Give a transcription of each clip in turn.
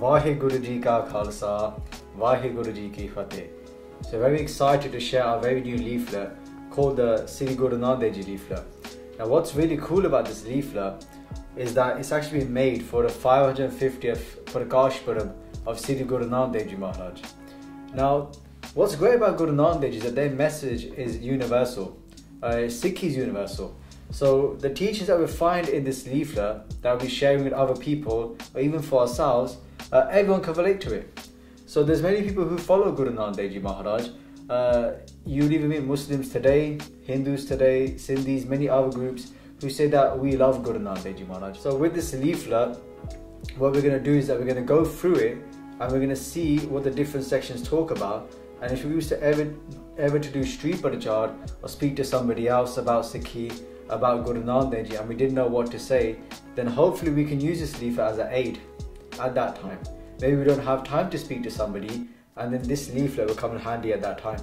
Vaheguru Ji Ka Khalsa, Vaheguru Ji Ki Fateh. So very excited to share our very new leaflet called the Sri Guru Nanak Ji leaflet. Now what's really cool about this leaflet is that it's actually made for the 550th Prakash Purab of Sri Guru Nanak Maharaj. Now what's great about Guru Nanak is that their message is universal. Uh, Sikh is universal. So the teachings that we find in this leaflet that we're sharing with other people or even for ourselves, uh, everyone can relate to it. So there's many people who follow Guru Nanak Dev Ji Maharaj. Uh, you even meet Muslims today, Hindus today, Sindhis, many other groups who say that we love Guru Nanak Dev Ji Maharaj. So with this leaflet, what we're going to do is that we're going to go through it and we're going to see what the different sections talk about. And if we used to ever ever to do street parachar or speak to somebody else about Sikhi, about Guru Nanak Dev Ji, and we didn't know what to say, then hopefully we can use this leaflet as an aid at that time. Maybe we don't have time to speak to somebody, and then this leaflet will come in handy at that time.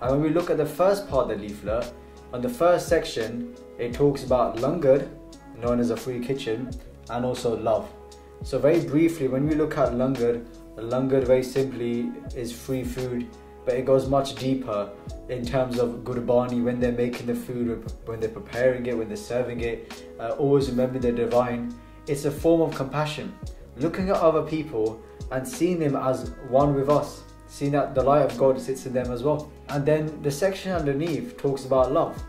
And when we look at the first part of the leaflet, on the first section, it talks about langar, known as a free kitchen, and also love. So very briefly, when we look at langar, langar very simply is free food, but it goes much deeper in terms of gurbani when they're making the food, when they're preparing it, when they're serving it. Uh, always remember the divine. It's a form of compassion, looking at other people and seeing them as one with us, seeing that the light of God sits in them as well. And then the section underneath talks about love.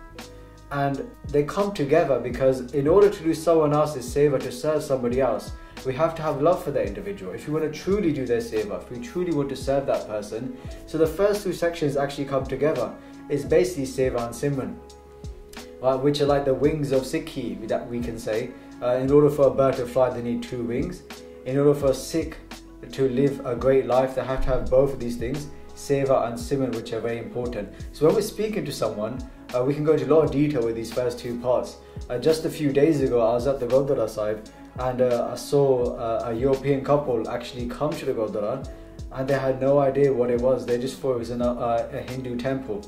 And they come together because in order to do someone else's seva, to serve somebody else, we have to have love for that individual. If we want to truly do their seva, if we truly want to serve that person, so the first two sections actually come together. It's basically seva and simran, right, which are like the wings of Sikhi that we can say. Uh, in order for a bird to fly, they need two wings. In order for a Sikh to live a great life, they have to have both of these things, seva and simran, which are very important. So when we're speaking to someone, uh, we can go into a lot of detail with these first two parts. Uh, just a few days ago, I was at the Gurdwara side and uh, I saw uh, a European couple actually come to the Gurdwara and they had no idea what it was. They just thought it was an, uh, a Hindu temple.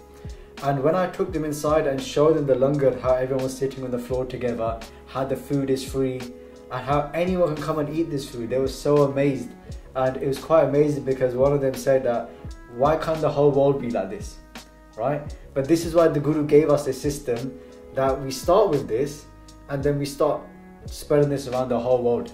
And when I took them inside and showed them the langar, how everyone was sitting on the floor together, how the food is free, and how anyone can come and eat this food, they were so amazed. And it was quite amazing because one of them said that, why can't the whole world be like this? Right? But this is why the Guru gave us a system that we start with this and then we start spreading this around the whole world.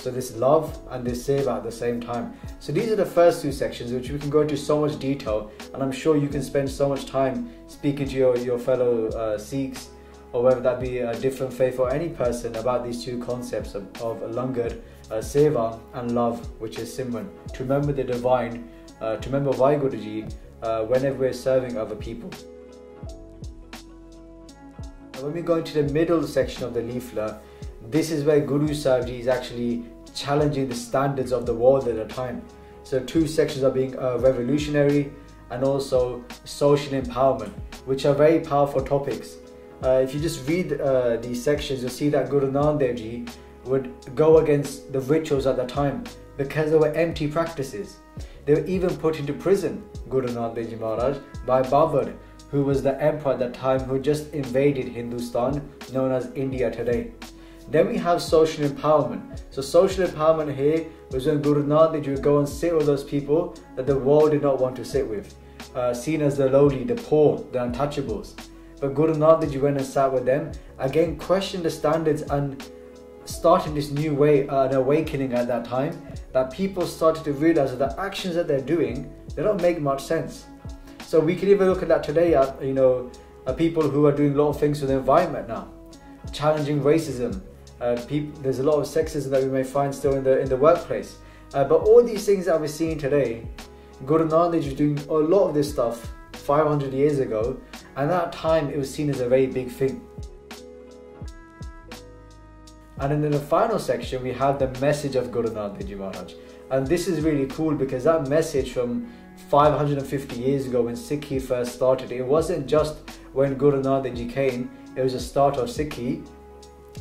So this love and this seva at the same time. So these are the first two sections which we can go into so much detail and I'm sure you can spend so much time speaking to your, your fellow uh, Sikhs or whether that be a different faith or any person about these two concepts of, of langar, uh, seva and love which is simran. To remember the divine, uh, to remember Vaheguru Ji uh, whenever we're serving other people. When we go into the middle section of the leaflet, this is where Guru Sahib Ji is actually challenging the standards of the world at the time. So two sections are being uh, revolutionary and also social empowerment, which are very powerful topics. Uh, if you just read uh, these sections, you'll see that Guru Nanak Ji would go against the rituals at the time because they were empty practices. They were even put into prison, Guru Nanak Ji Maharaj, by Babur, who was the emperor at that time who just invaded Hindustan, known as India today. Then we have social empowerment. So social empowerment here was when Guru Nanak would go and sit with those people that the world did not want to sit with, uh, seen as the lowly, the poor, the untouchables. But Guru Nanak went and sat with them, again questioned the standards and started this new way, uh, an awakening at that time, that people started to realize that the actions that they're doing, they don't make much sense. So we can even look at that today at, you know, uh, people who are doing a lot of things for the environment now, challenging racism, people, there's a lot of sexism that we may find still in the in the workplace. Uh, but all these things that we're seeing today, Guru Nanak was doing a lot of this stuff 500 years ago, and at that time it was seen as a very big thing. And then in the final section, we have the message of Guru Nanak Dev Maharaj. And this is really cool because that message from 550 years ago when Sikhi first started, it wasn't just when Guru Nanak Dev came, it was the start of Sikhi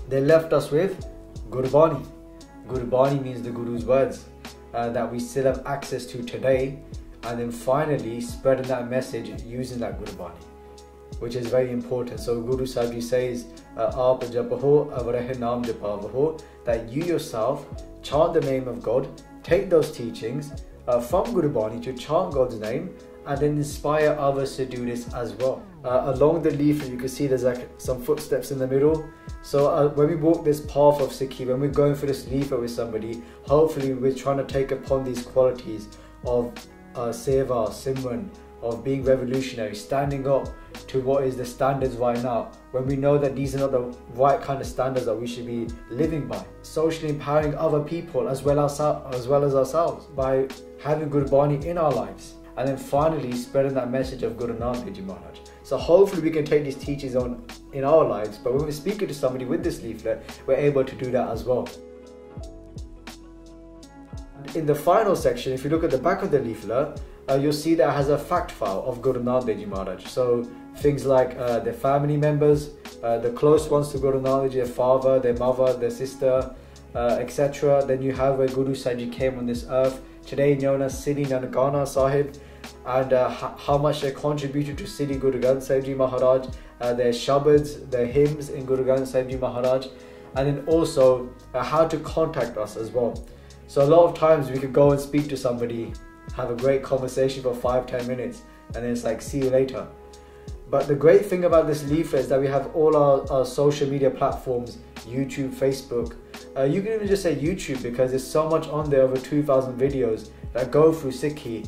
they left us with Gurbani. Gurbani means the Guru's words uh, that we still have access to today, and then finally spreading that message using that Gurbani. which is very important. So Guru Sahib says, Aap naam japavaho, that you yourself chant the name of God, take those teachings uh, from Gurbani to chant God's name and then inspire others to do this as well. Uh, along the leaflet, you can see there's like some footsteps in the middle. So uh, when we walk this path of Sikhi, when we're going through this leaflet with somebody, hopefully we're trying to take upon these qualities of uh, seva, simran, of being revolutionary, standing up to what is the standards right now, when we know that these are not the right kind of standards that we should be living by. Socially empowering other people as well as, as, well as ourselves by having Gurbani in our lives. And then finally spreading that message of Guru Nanak Ji Maharaj. So hopefully we can take these teachings on in our lives, but when we're speaking to somebody with this leaflet, we're able to do that as well. In the final section, if you look at the back of the leaflet, uh, you'll see that it has a fact file of Guru Nanak Ji Maharaj. So things like uh, their family members, uh, the close ones to Guru Nanak, their father, their mother, their sister, uh, etc. Then you have where Guru Sahib came on this earth, today known as Sri Nankana Sahib, and uh, how much they contributed to Sri Guru Granth Sahib Ji Maharaj, uh, their shabads, their hymns in Guru Granth Sahib Ji Maharaj, and then also how to contact us as well. So a lot of times we could go and speak to somebody have a great conversation for five, ten minutes, and then it's like, see you later. But the great thing about this leaflet is that we have all our, our social media platforms YouTube, Facebook. Uh, you can even just say YouTube because there's so much on there over 2,000 videos that go through Sikhi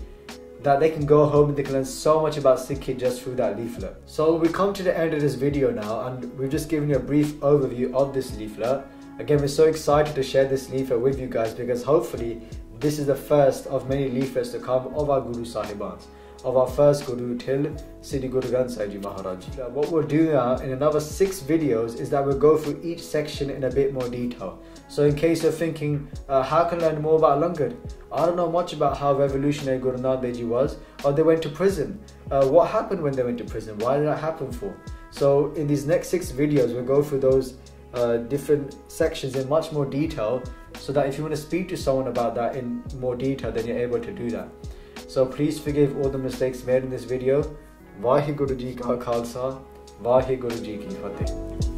that they can go home and they can learn so much about Sikhi just through that leaflet. So we come to the end of this video now and we've just given you a brief overview of this leaflet. Again, we're so excited to share this leaflet with you guys because hopefully this is the first of many leaflets to come of our Guru Sahibans, of our first Guru till Sri Guru Granth Sahib Ji Maharaj. What we'll do now in another six videos is that we'll go through each section in a bit more detail. So in case you're thinking, uh, how can I learn more about Langar? I don't know much about how revolutionary Guru Nanak Dev was, or they went to prison. Uh, what happened when they went to prison? Why did that happen for? So in these next six videos, we'll go through those uh, different sections in much more detail so that if you want to speak to someone about that in more detail then you're able to do that so please forgive all the mistakes made in this video Vaheguru Ji Ka Khalsa Vaheguru Ji Ki Fateh